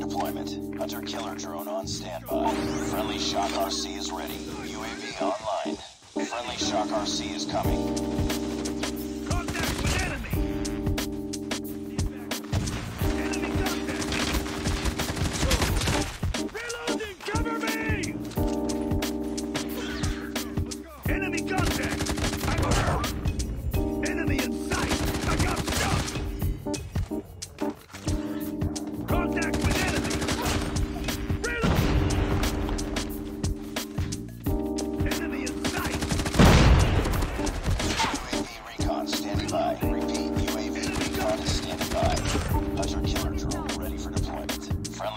deployment. Hunter killer drone on standby. Friendly Shock RC is ready. UAV online. Friendly Shock RC is coming.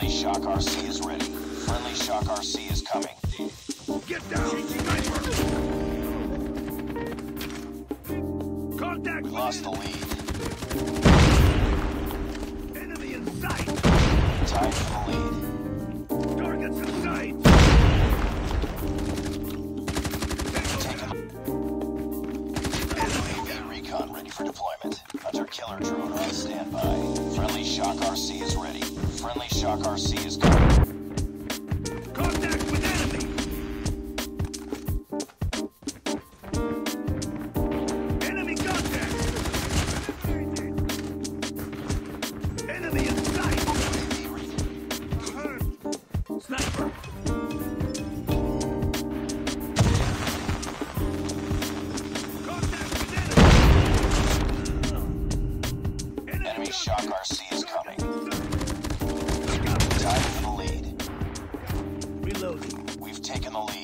Friendly Shock RC is ready. Friendly Shock RC is coming. Get down! Contact We lost the lead. Enemy in sight! Tied for the lead. Targets in sight! Taken. UAV recon ready for deployment. Killer drone on standby. Friendly Shock RC is ready. Friendly Shock RC is coming. Contact with enemy! Enemy contact! Enemy! Sniper! MRC is coming. For the lead. Reloading. We've taken the lead.